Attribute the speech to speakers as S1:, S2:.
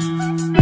S1: Música